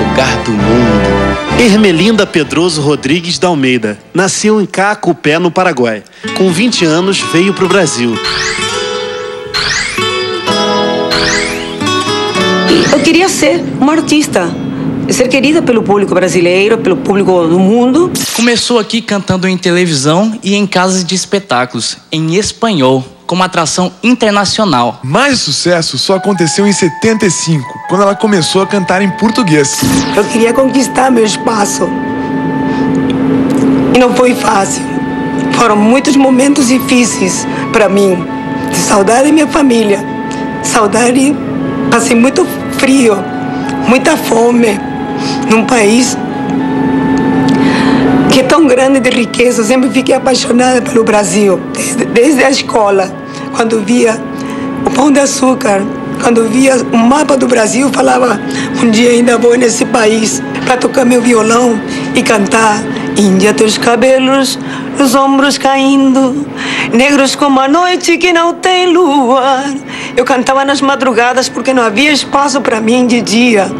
lugar do mundo. Ermelinda Pedroso Rodrigues da Almeida nasceu em Cacupé, no Paraguai. Com 20 anos, veio para o Brasil. Eu queria ser uma artista, ser querida pelo público brasileiro, pelo público do mundo. Começou aqui cantando em televisão e em casas de espetáculos, em espanhol, como atração internacional. Mais sucesso só aconteceu em 75, quando ela começou a cantar em português. Eu queria conquistar meu espaço. E não foi fácil. Foram muitos momentos difíceis para mim. De saudade da minha família. Saudade, passei muito frio, muita fome, num país que é tão grande de riqueza. Eu sempre fiquei apaixonada pelo Brasil, desde, desde a escola, quando via o pão de açúcar, quando via o mapa do Brasil, falava: um dia ainda vou nesse país para tocar meu violão e cantar. Índia, teus cabelos, os ombros caindo, negros como a noite que não tem lua. Eu cantava nas madrugadas porque não havia espaço para mim de dia.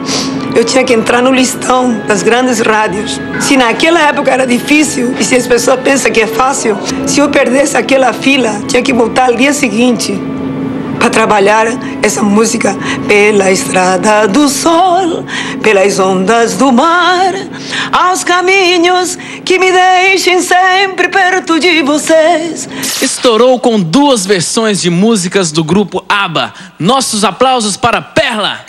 Eu tinha que entrar no listão das grandes rádios. Se naquela época era difícil e se as pessoas pensam que é fácil, se eu perdesse aquela fila, tinha que voltar ao dia seguinte para trabalhar essa música pela estrada do sol, pelas ondas do mar, aos caminhos que me deixem sempre perto de vocês. Estourou com duas versões de músicas do grupo ABBA. Nossos aplausos para Perla.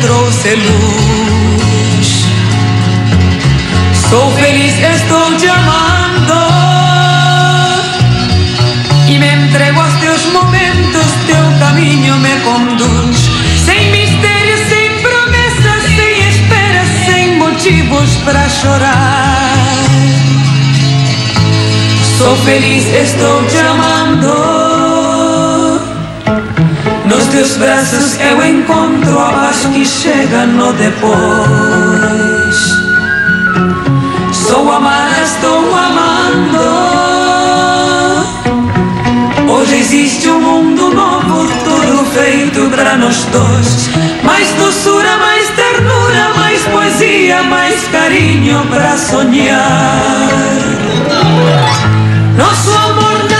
Trouxe luz. Sou feliz, estou te amando. E me entrego aos teus momentos Teu caminho me conduz. Sem mistérios, sem promessas Sem esperas, sem motivos para chorar. Sou feliz, estou te amando. Nos teus braços eu encontro a paz que chega no depois. Sou amada, estou amando. Hoje existe um mundo novo, tudo feito para nós dois. Mais doçura, mais ternura, mais poesia, mais carinho para sonhar. Nosso amor nasceu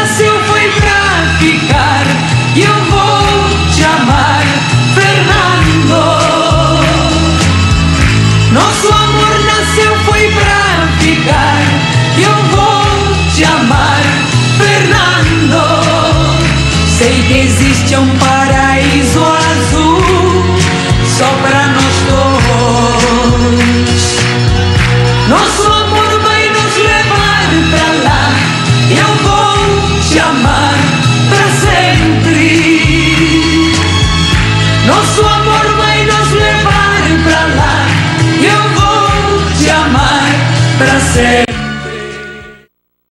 Nosso amor nasceu foi pra ficar eu vou te amar, Fernando. Sei que existe um paraíso